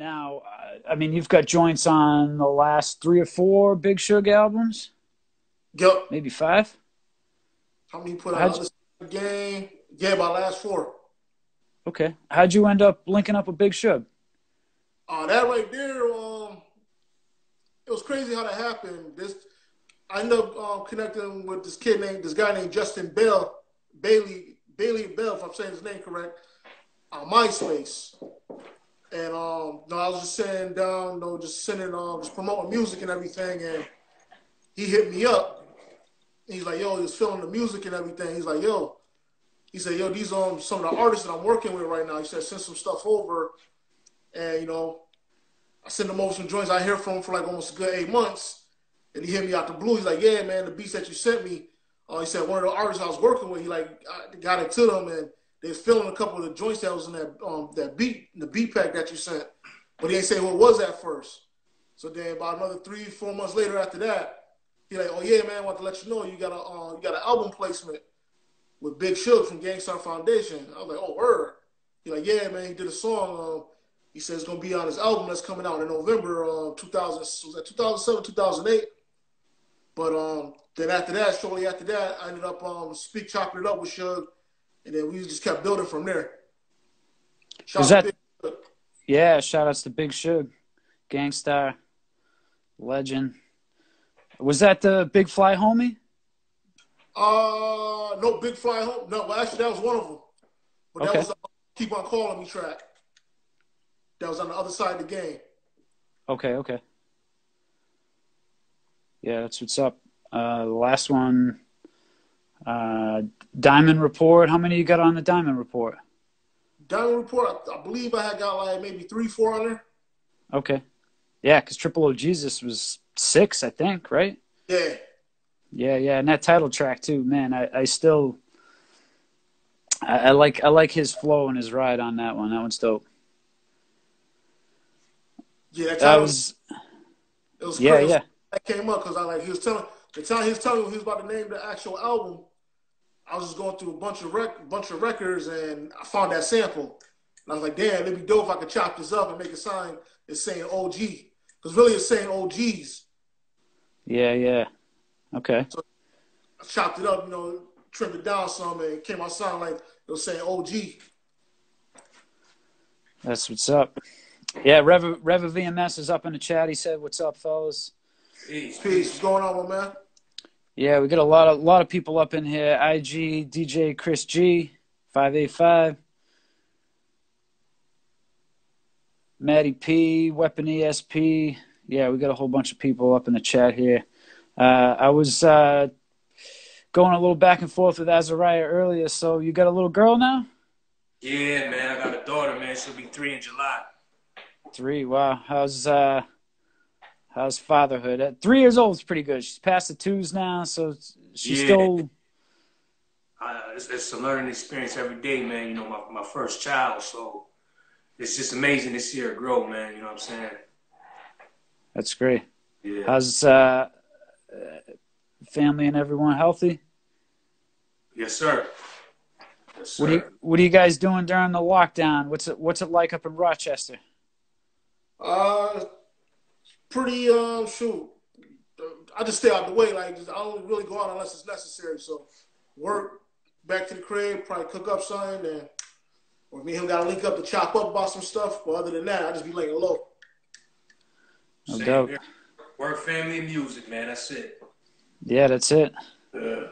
Now, uh, I mean, you've got joints on the last three or four Big Shug albums, Yep. maybe five. How many put out? Game. Yeah, my last four. Okay. How'd you end up linking up with Big Shug? Uh, that right there, um, it was crazy how that happened. This, I ended up um, connecting with this kid named this guy named Justin Bell, Bailey Bailey Bell, if I'm saying his name correct, on MySpace. And um, no, I was just sitting down, you just sending, um, just promoting music and everything, and he hit me up. He's like, "Yo, he was feeling the music and everything." He's like, "Yo," he said, "Yo, these um some of the artists that I'm working with right now." He said, "Send some stuff over." And you know, I sent him over some joints I hear from him for like almost a good eight months. And he hit me out the blue. He's like, "Yeah, man, the beats that you sent me." Uh, he said one of the artists I was working with, he like got it to them, and they was filling a couple of the joints that was in that um that beat the beat pack that you sent, but he ain't say who it was at first. So then about another three four months later after that, he like, "Oh yeah, man, I want to let you know you got a uh, you got an album placement with Big Shug from Gang Starr Foundation." I was like, "Oh word." He like, "Yeah, man, he did a song." Um, he says it's gonna be on his album that's coming out in November, uh, 2000, was that 2007, 2008? But um, then after that, shortly after that, I ended up um, speak chopping it up with Shug, and then we just kept building from there. Shout Is that- Yeah, shout outs to Big Shug, Gang Starr, legend. Was that the Big Fly homie? Uh, no, Big Fly homie. No, well, actually, that was one of them. But that was uh, Keep on Calling Me track. That was on the other side of the game. Okay, okay. Yeah, that's what's up. Uh, the last one, uh, Diamond Report. How many you got on the Diamond Report? Diamond Report, I, I believe I had got like maybe three, four on there. Okay. Yeah, because Triple OGs was six, I think, right? Yeah. Yeah, yeah, and that title track too, man. I, I still, I, I like, I like his flow and his ride on that one. That one's dope. Yeah, that That time was, it was yeah, crazy. yeah, That came up because I like he was telling the time he was telling me he was about to name the actual album. I was just going through a bunch of rec- bunch of records and I found that sample. And I was like, damn, it'd be dope if I could chop this up and make a sign it's saying OG. Because really it's saying OGs. yeah, yeah. Okay. So I chopped it up, you know, trimmed it down some and it came out sound like it was saying OG. That's what's up. Yeah, Reva, Reva VMS is up in the chat. He said, "What's up, fellas?" Peace. Peace. What's going on, my man? Yeah, we got a lot of lot of people up in here. IG DJ Chris G, five eight five. Maddie P, Weapon ESP. Yeah, we got a whole bunch of people up in the chat here. Uh, I was uh, going a little back and forth with Azariah earlier. So you got a little girl now? Yeah, man, I got a daughter, man. She'll be three in July. Three. Wow. How's uh, how's fatherhood? At three years old is pretty good. She's past the twos now, so she's Yeah. still. Uh, it's, it's a learning experience every day, man. You know, my, my first child, so it's just amazing to see her grow, man. You know what I'm saying? That's great. Yeah. How's uh, family and everyone healthy? yes, sir. Yes, sir. What are you What are you guys doing during the lockdown? What's it What's it like up in Rochester? Uh, pretty um shoot. I just stay out the way. Like just, I don't really go out unless it's necessary. So work, back to the crib, probably cook up something, and or me and him got to link up to chop up about some stuff. But other than that, I just be laying low. No Same doubt. here. Work, family, and music, man. That's it. Yeah, that's it. Uh,